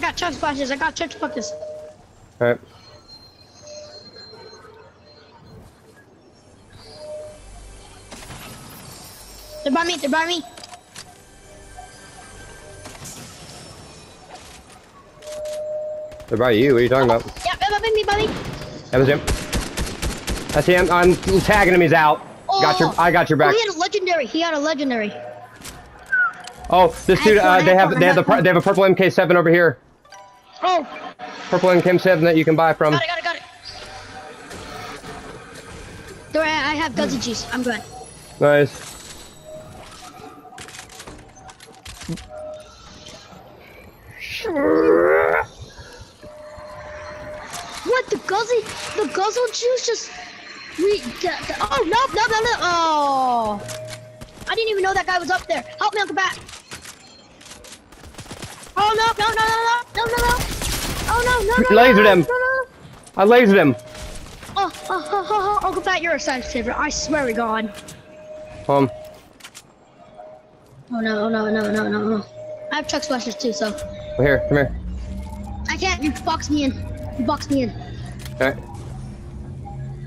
I got chug splashes. I got chug splashes. Alright. They're by me. They're by me. They're by you. What are you talking about? Yeah, by by me, by me. That was him. That's him. I'm tagging him. He's out. Got your. I got your Oh, back. he had a legendary. He had a legendary. Oh, this I dude. Uh, they have. They have the. have pur- one. They have a purple MK7 over here. Oh! Purple MK7 that you can buy from. Got it, got it, got it. Dora, I have guns and juice. I'm good. Nice. What the guzzle? The guzzle juice just. We. The, the, oh no no no no! Oh, I didn't even know that guy was up there. Help me, Uncle Bat. Oh no no no! No no no! Lasered no, him. No, no. I lasered him. Oh, oh, oh, oh, oh, Uncle Bat, you're a lifesaver. I swear to God. Um. Oh no, no, no, no, no, no. I have chug splashes too, so Well, here. Come here. I can't. You box me in. You box me in. Alright.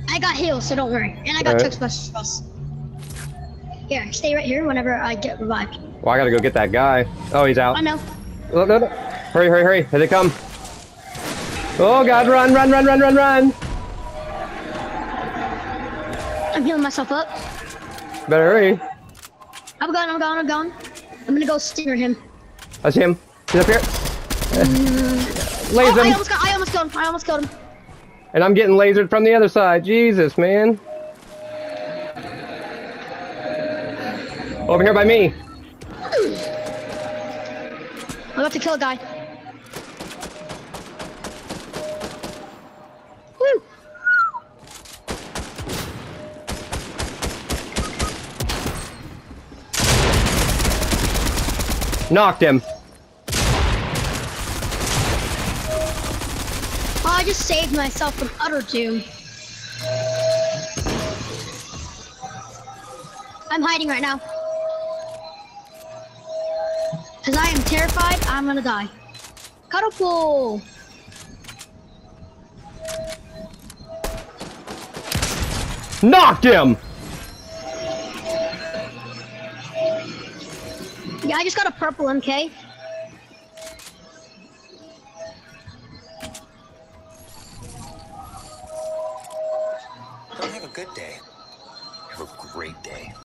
I got heals, so don't worry. And I got Alright. chug splashes. plus. Here, stay right here whenever I get revived. Well, I gotta go get that guy. Oh, he's out. I know. No, no, no. Hurry, hurry, hurry. Here they come. Oh, God. Run, run, run, run, run, run. I'm healing myself up. Better hurry. I'm gone. I'm gone. I'm gone. I'm gonna go stinger him. That's him. He's up here. Mm. Oh, Laser I almost got. I almost killed him. I almost killed him. And I'm getting lasered from the other side. Jesus, man. Over here by me. I'm about to kill a guy. Knocked him. Oh, I just saved myself from utter doom. I'm hiding right now. Because I am terrified I'm gonna die. Cuddle pool! Knocked him. Yeah, I just got a purple MK. Have a good day. Have a great day.